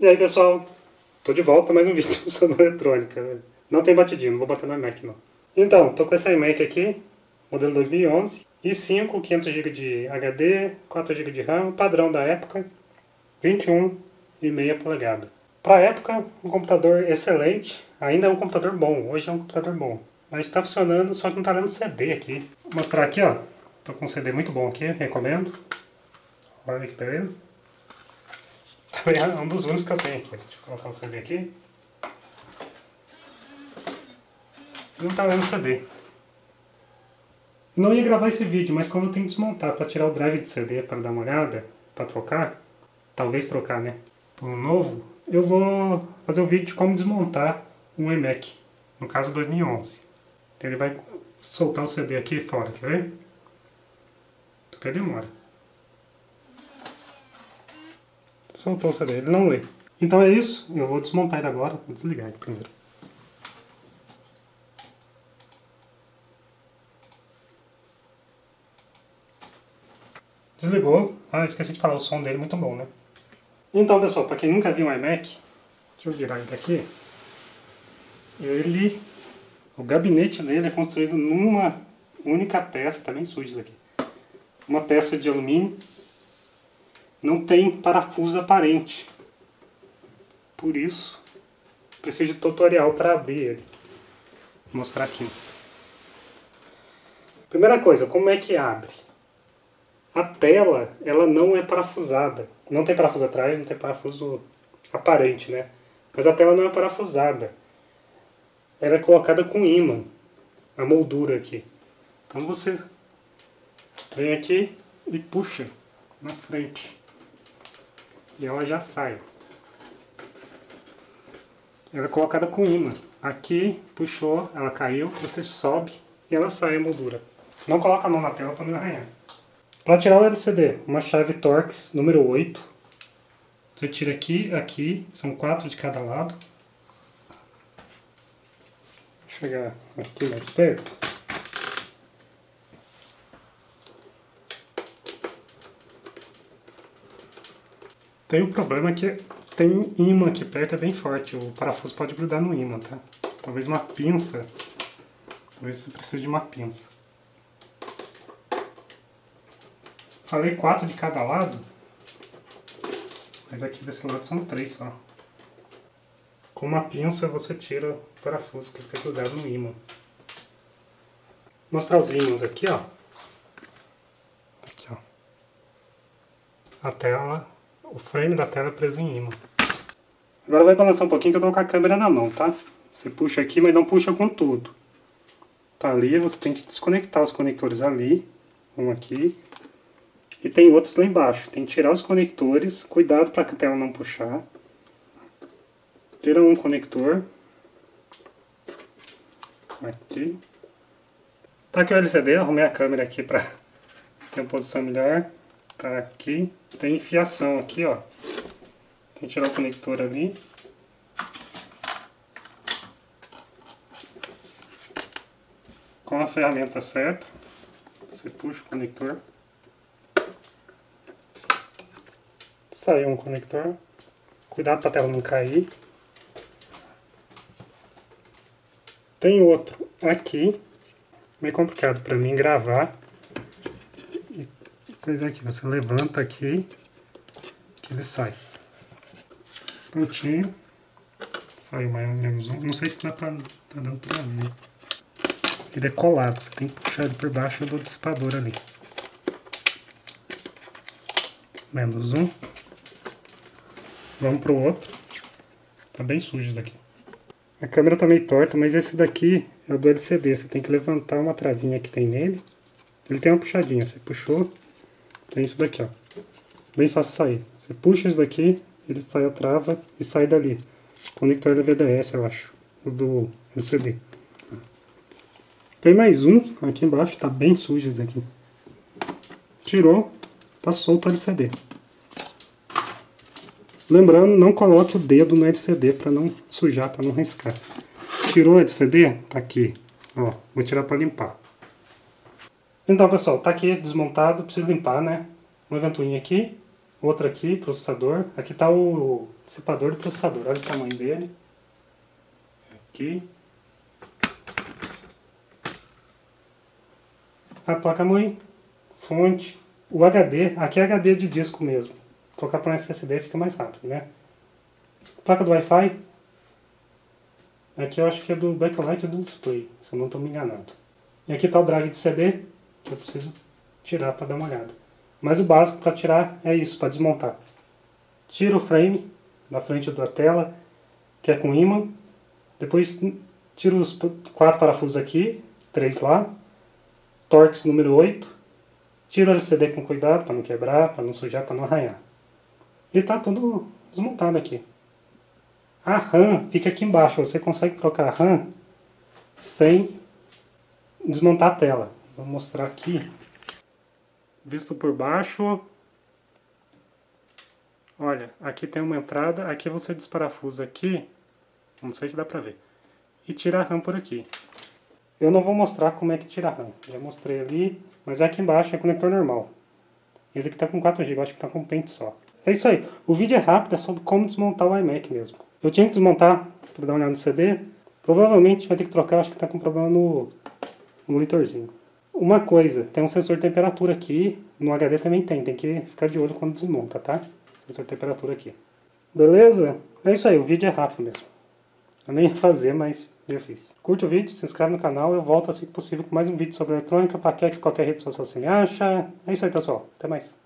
E aí pessoal, tô de volta mais um vídeo sobre eletrônica. Não tem batidinho, não vou bater no iMac não. Então, tô com esse iMac aqui, modelo 2011, i5, 500GB de HD, 4GB de RAM, padrão da época, 21,5 polegada. Pra época, um computador excelente, ainda é um computador bom, hoje é um computador bom. Mas está funcionando, só que não está dando CD aqui. Vou mostrar aqui, ó. Tô com um CD muito bom aqui, recomendo. Olha que beleza. Também é um dos únicos que eu tenho aqui. Deixa eu colocar o CD aqui. Não tá dando CD. Não ia gravar esse vídeo, mas como eu tenho que desmontar para tirar o drive de CD para dar uma olhada, para trocar, talvez trocar, né, por um novo, eu vou fazer um vídeo de como desmontar um iMac, no caso 2011. Ele vai soltar o CD aqui fora, quer ver? Porque demora. Soltou o CD, ele não lê. Então é isso, eu vou desmontar ele agora, vou desligar ele primeiro. Desligou. Ah, esqueci de falar, o som dele é muito bom, né? Então, pessoal, para quem nunca viu um iMac, deixa eu virar ele aqui. Ele, o gabinete dele é construído numa única peça, tá bem sujo isso aqui. Uma peça de alumínio não tem parafuso aparente. Por isso, preciso de tutorial para abrir ele. Vou mostrar aqui. Primeira coisa, como é que abre? A tela, ela não é parafusada. Não tem parafuso atrás, não tem parafuso aparente, né? Mas a tela não é parafusada. Ela é colocada com ímã, a moldura aqui. Então você vem aqui e puxa na frente e ela já sai. Ela é colocada com imã. Aqui, puxou, ela caiu, você sobe e ela sai a moldura. Não coloca a mão na tela para não arranhar. Para tirar o LCD, uma chave Torx número 8. Você tira aqui, aqui, são quatro de cada lado. Vou chegar aqui mais perto. Tem um problema que tem imã aqui perto, é bem forte. O parafuso pode grudar no imã, tá? Talvez uma pinça. Talvez você precise de uma pinça. Falei quatro de cada lado. Mas aqui desse lado são três só. Com uma pinça você tira o parafuso que fica grudado no imã. Vou mostrar os ímãs aqui, ó. Aqui, ó. A tela o frame da tela preso em imã. Agora vai balançar um pouquinho que eu tô com a câmera na mão, tá? Você puxa aqui, mas não puxa com tudo. Tá ali, você tem que desconectar os conectores ali. Um aqui. E tem outros lá embaixo. Tem que tirar os conectores. Cuidado para a tela não puxar. Tira um conector. Aqui. Tá aqui o LCD, arrumei a câmera aqui para ter uma posição melhor. Tá aqui. Tem enfiação aqui, ó. Tem que tirar o conector ali. Com a ferramenta certa, você puxa o conector. Saiu um conector. Cuidado para a tela não cair. Tem outro aqui. Meio complicado para mim gravar coisa aqui, você levanta aqui, que ele sai. Prontinho. Saiu mais ou menos um. Não sei se dá pra, tá dando pra ver. Ele é colado, você tem que puxar ele por baixo do dissipador ali. Menos um. Vamos pro outro. Tá bem sujo isso daqui. A câmera tá meio torta, mas esse daqui é o do LCD. Você tem que levantar uma travinha que tem nele. Ele tem uma puxadinha. Você puxou, tem isso daqui, ó. Bem fácil sair. Você puxa isso daqui, ele sai a trava e sai dali. Conector VDS, eu acho. O do LCD. Tem mais um aqui embaixo, tá bem sujo esse daqui. Tirou, tá solto o LCD. Lembrando, não coloque o dedo no LCD para não sujar, para não riscar. Tirou o LCD? Tá aqui. Ó, vou tirar para limpar. Então, pessoal, tá aqui desmontado, preciso limpar, né? Uma ventoinha aqui, Outra aqui, processador. Aqui está o dissipador do processador. Olha o tamanho dele. Aqui. A placa-mãe, fonte, o HD. Aqui é HD de disco mesmo. Trocar para um SSD fica mais rápido, né? Placa do Wi-Fi. Aqui eu acho que é do backlight do display, se eu não estou me enganando. E aqui está o drive de CD, que eu preciso tirar para dar uma olhada. Mas o básico para tirar é isso, para desmontar. Tira o frame da frente da tela, que é com imã. Depois tira os quatro parafusos aqui, três lá. Torx número 8. Tira o LCD com cuidado para não quebrar, para não sujar, para não arranhar. E está tudo desmontado aqui. A RAM fica aqui embaixo. Você consegue trocar a RAM sem desmontar a tela. Vou mostrar aqui. Visto por baixo. Olha, aqui tem uma entrada. Aqui você desparafusa aqui. Não sei se dá pra ver. E tira a RAM por aqui. Eu não vou mostrar como é que tira a RAM. Já mostrei ali. Mas aqui embaixo é conector normal. Esse aqui tá com 4 GB. Acho que tá com pente só. É isso aí. O vídeo é rápido. É sobre como desmontar o iMac mesmo. Eu tinha que desmontar para dar uma olhada no CD. Provavelmente vai ter que trocar. Acho que tá com problema no um litorzinho. Uma coisa, tem um sensor de temperatura aqui, no HD também tem, tem que ficar de olho quando desmonta, tá? Sensor de temperatura aqui. Beleza? É isso aí, o vídeo é rápido mesmo. Eu nem ia fazer, mas eu fiz. Curte o vídeo, se inscreve no canal, eu volto assim que possível com mais um vídeo sobre eletrônica, paquete, qualquer rede social você me acha. É isso aí pessoal, até mais.